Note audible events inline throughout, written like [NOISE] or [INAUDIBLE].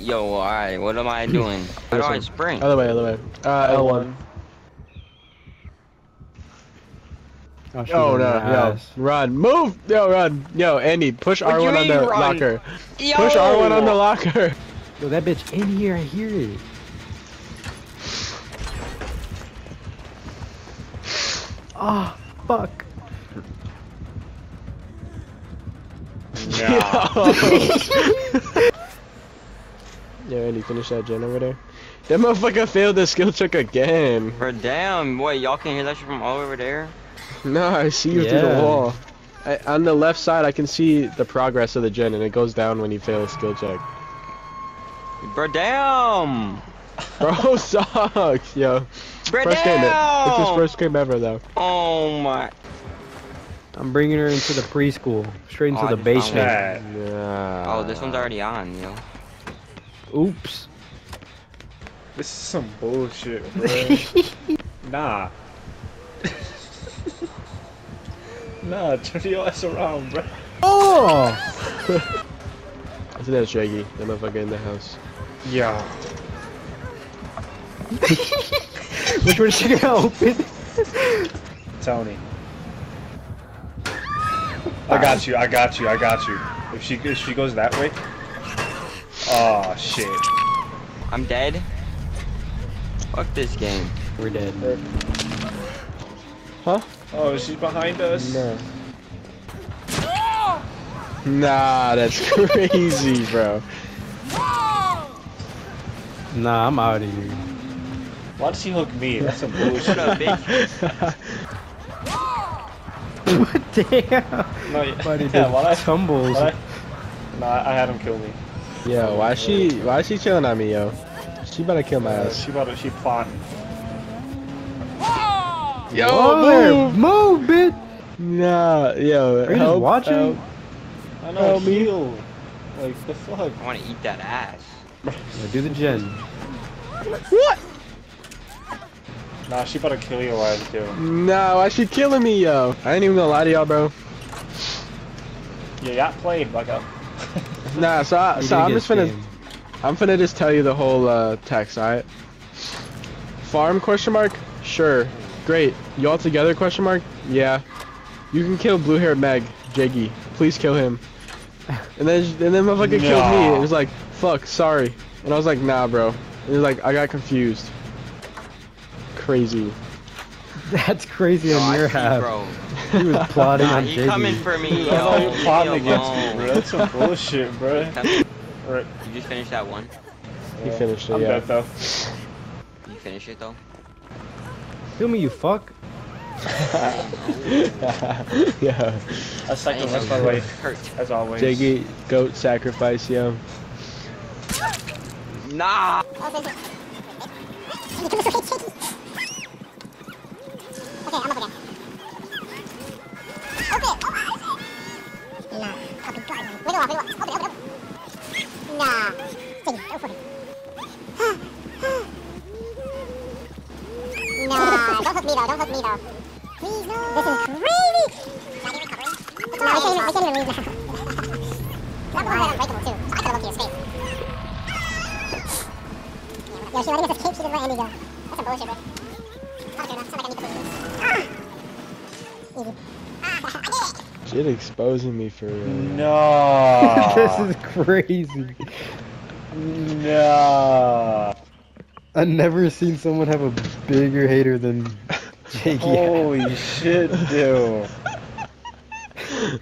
Yo, alright, what am I doing? [LAUGHS] How do I one. sprint? Other way, other way. Uh, L1. Oh, she's Oh no, your yo, run, move, yo, run, yo, Andy, push What R1 on the run? locker. Yo! Push R1 on the locker. Yo, that bitch in here, I hear it. Ah, fuck. [LAUGHS] [LAUGHS] Yo, Andy, finish that gen over there. That motherfucker failed the skill check again. Bro, damn, wait, y'all can hear that shit from all over there? No, I see you through the wall. I, on the left side, I can see the progress of the gen, and it goes down when you fail a skill check. Bro, damn! [LAUGHS] Bro, [LAUGHS] sucks, yo. Bro, First game, it's his first game ever, though. Oh my. I'm bringing her into the preschool, straight into Oh, the basement. Yeah. Oh, this one's already on, yo. Oops. This is some bullshit, bro. [LAUGHS] nah. [LAUGHS] nah, turn your ass around, bro. Oh! [LAUGHS] I think that's Shaggy, that motherfucker in the house. Yeah. Which one is she gonna open? Tony. I got ah. you, I got you, I got you. If she if she goes that way. Oh shit. I'm dead. Fuck this game. We're dead. Huh? Oh, she's behind us. No. Nah, that's [LAUGHS] crazy, bro. Nah, I'm out of here. Why does he hook me? That's some [LAUGHS] bullshit. up, bitch? [LAUGHS] Damn. no, yeah, Buddy yeah, why tumbles. why I, no, I had him kill me. Yo, why she, why she chilling on me, yo? She better kill my ass. she about to, she plotting. Yo, Oh, move, bitch! Nah, yo, Are you just help, watching? help. I know, Help me. heal. Like, the fuck? I wanna eat that ass. Yeah, do the gen. What? Nah, she about to kill your ass, too. Nah, why she killing me, yo? I ain't even gonna lie to y'all, bro. Yeah, got played, bugger. Nah, [LAUGHS] so, I, so I'm just finna, scammed. I'm finna just tell you the whole uh, text, alright? Farm question mark? Sure. Great. You all together question mark? Yeah. You can kill blue haired Meg, Jiggy. Please kill him. And then and then motherfucker killed me. It was like, fuck, sorry. And I was like, nah bro. And he was like, I got confused. Crazy. [LAUGHS] That's crazy on your see, half. bro. [LAUGHS] He was plotting Nah, on he Jiggy. coming for me, yo. I know you're plotting me against me, bro. That's some bullshit, bro. Come here. Alright, You just finished that one. He finished it, I'm yeah. dead, though. You finish it though? Kill me, you fuck. [LAUGHS] yeah. I sacrificed my life, Hurt. as always. Jiggy, goat sacrifice, yo. Nah. Nah, don't hook me though, don't hook me though. Please no. This is crazy. Now you recovering? No, I can't even, I can't even leave now. that one was unbreakable too, so I could've looked to escape. Yo, she letting us escape, she didn't let Andy go. That's some bullshit, bro. Okay, now, sound like I need to push this. Ah! Easy. Ah, I did it! Shit exposing me for real. No. [LAUGHS] this is crazy. No. I've never seen someone have a bigger hater than [LAUGHS] Jiggy. Holy shit, dude.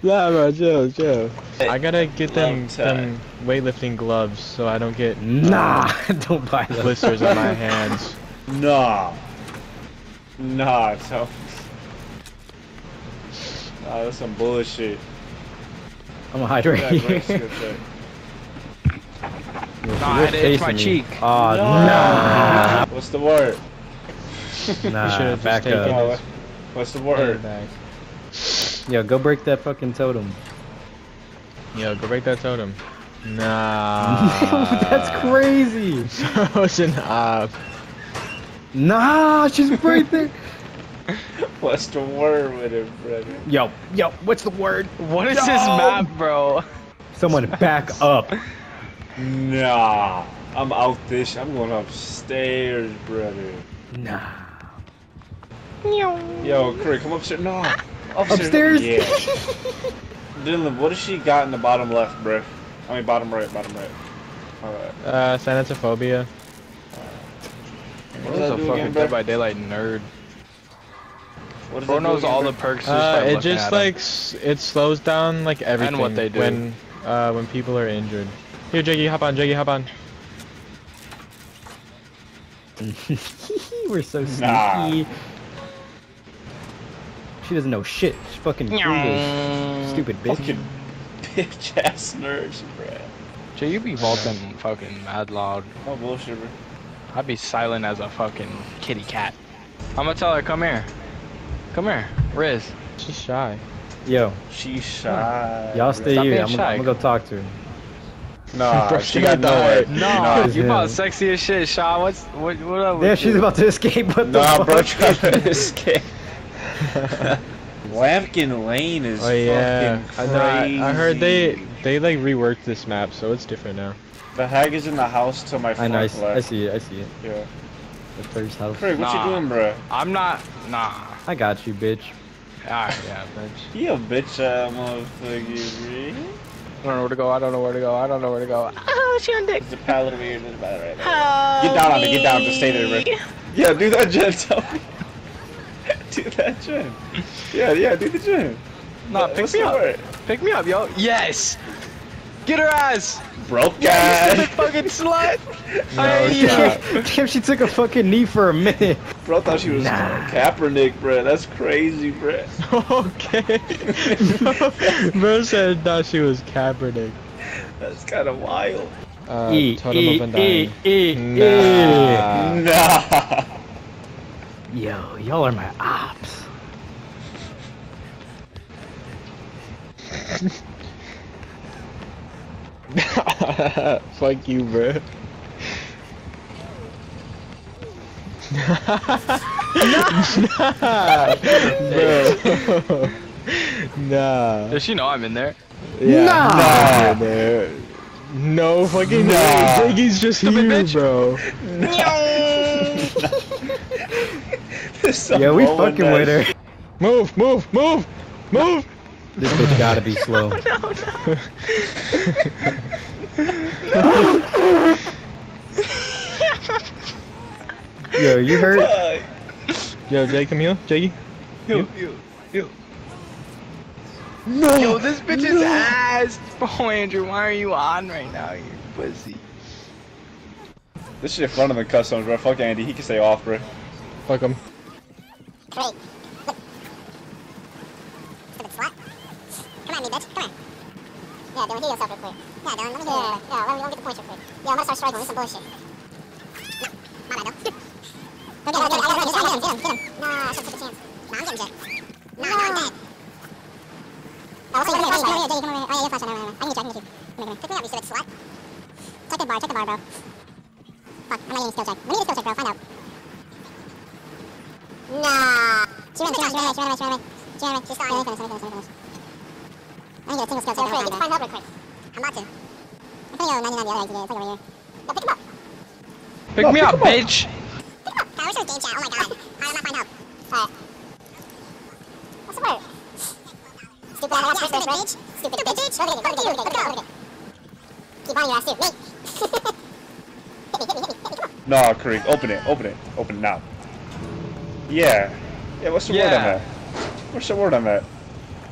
Nah, bro, chill, chill. I gotta get them, them weightlifting gloves so I don't get Nah, [LAUGHS] don't buy them. blisters on my hands. Nah. Nah, so. Nah, that's some bullshit. I'm gonna hide right Yeah, great here. skill check. You're Nah, it- it's my me. cheek. Ah, Aw, Nah. [LAUGHS] What's the word? nah. You Nah, should've just back taken up. Oh, what's the word? Back. Yo, go break that fucking totem. Yo, go break that totem. Nah. [LAUGHS] That's crazy. [LAUGHS] Frozen up. Nah, she's right there. What's the word with it, brother? Yo, yo, what's the word? What is Yo! this map, bro? Someone back [LAUGHS] up. Nah. I'm out this. I'm going upstairs, brother. Nah. Yo, Craig, come upstairs. No. Upstairs? Yeah. Dylan, what has she got in the bottom left, bro? I mean, bottom right, bottom right. Alright. Uh, Thanatophobia. What What does is that a fucking again. Dead by Daylight nerd? What does Bro knows all the perks just Uh, it just at 'em. like s- it slows down like everything And what they do. when uh when people are injured. Here, Jiggy, hop on, Jiggy, hop on. [LAUGHS] We're so sneaky. Nah. She doesn't know shit. She's fucking clueless. Stupid bitch. Fucking bitch ass nerds, bro. Jay, you be vaulting fucking mad loud. No bullshit, bro. I'd be silent as a fucking kitty cat. I'm gonna tell her, come here. Come here, Riz. She's shy. Yo, She's shy. y'all stay Stop here. I'm, shy. gonna- I'm gonna go talk to her. Nah, Bro, she she got might nowhere. No, Nah. you about Yeah. sexy as shit, Shaw. What's what? What up? Yeah, she's you? about to escape. What the Nah, fuck? bro, trying to [LAUGHS] escape. Lampkin Lane is Oh yeah, I, fucking know, I. I heard they they like reworked this map, so it's different now. The hag is in the house to my I know. I see, I see it. I see it. Yeah. The first house. Craig, what Nah. you doing, bro? I'm not. Nah. I got you, bitch. Alright, yeah, bitch. You a bitch ass motherfucker, bro. I don't know where to go. I don't know where to go. I don't know where to go. Oh, she on dick. There's a pallet over here. There's a pallet right there. Get down on it. Get down. Just stay there, bro. Yeah, do that, gen. [LAUGHS] Tell me. do that, gen. Yeah, yeah, do the gen. Nah, pick What's me up. word? Pick me up, yo. Yes. Get her ass. Broke Yeah, you guy. fucking slut. [LAUGHS] No, Hey, stop. yeah. Damn, she took a fucking knee for a minute. Bro thought she was Nah. Kaepernick, bro. That's crazy, bro. [LAUGHS] okay. [LAUGHS] Bro said thought she was Kaepernick. That's kind of wild. Uh, E, totem e, of undying. e, e, Nah. Nah. Yo, y'all are my ops. [LAUGHS] Fuck you, bro. [LAUGHS] nah, [LAUGHS] bro. nah. Does she know I'm in there? Yeah. Nah. Nah. man. No fucking Nah. way. Ziggy's just Stupid here, bitch. bro. Yeah, we fucking with her. Move, move, move, move. This bitch gotta be slow. [LAUGHS] [LAUGHS] Yo, you hurt? Yo, Jay, come here. Jay. Yo, yo, yo. No. Yo, this bitch is ass. Bro, Andrew, why are you on right now? You pussy. This shit front of the customs, bro. Fuck Andy. He can stay off, bro. Fuck him. Great. Stupid slut. Come at me, bitch. Come here. Yeah, Dylan, heal yourself real quick. Yeah, Dylan, let me heal you. Yeah, yeah, let me, let me get the points real quick. Yeah, I'm gonna start striking. This is some bullshit. No, my bad, though. Get him, get him, get him, get him, get him, get him. Nah, I should've took the chance. Nah, I'm getting jet. Nah, nah, I'm dead. Oh, what's come here, come here, come here. Oh, yeah, you're fast, right, right, right. I need you, I need you. Come here, come here. Pick me up, you stupid slut. Check the bar, check the bar, bro. Fuck, I'm not getting skill check. We need a skill check, bro. Find out. Nah. She ran, she ran, she ran away, she ran away, she ran away. She ran away. She's. Let me finish, let me finish, let me finish. I need to a single skill check. Find help real quick. I'm about to. I'm gonna go 99 the other exit. It's like over here. Go pick him up. Pick No, me pick up, up. bitch. Pick him up. Power shows game chat. Oh my god. Alright, I'm not find help. Alright. What's the word? Stupid ass bitch, bitch, bitch. Stupid bitch. It, it, it. Keep on your ass too. Me. hit me, hit me, hit me. Come on. Nah, Craig. Open it. Open it. Open it now. Yeah. Yeah, what's the word on Yeah. that? What's the word on that?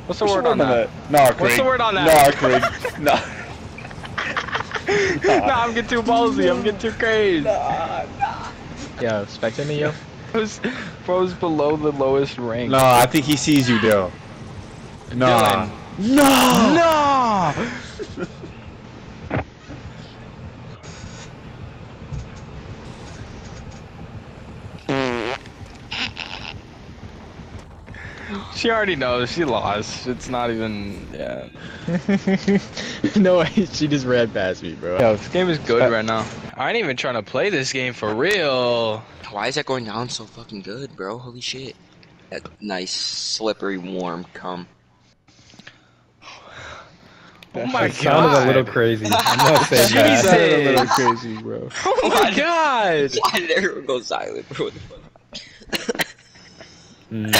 What's the word on that? Nah, Craig. What's the word on Nah, that? Craig. [LAUGHS] nah. [LAUGHS] nah, I'm getting too ballsy. I'm getting too crazy. Nah, nah. Yo, spectate me, yo. Bro's, bro's below the lowest rank. No, I think he sees you, Dill. Nah. Dylan. No! She already knows. She lost. It's not even. Yeah. [LAUGHS] no way, she just ran past me, bro. Yo, This game is good right now. I ain't even trying to play this game for real. Why is that going down so fucking good, bro? Holy shit. That nice, slippery, warm cum. Oh my It sounded a little crazy. I'm not [LAUGHS] saying That that. sounded a little Jesus. crazy, bro. Oh my god! Why did everyone go silent, bro? What the fuck? Mm.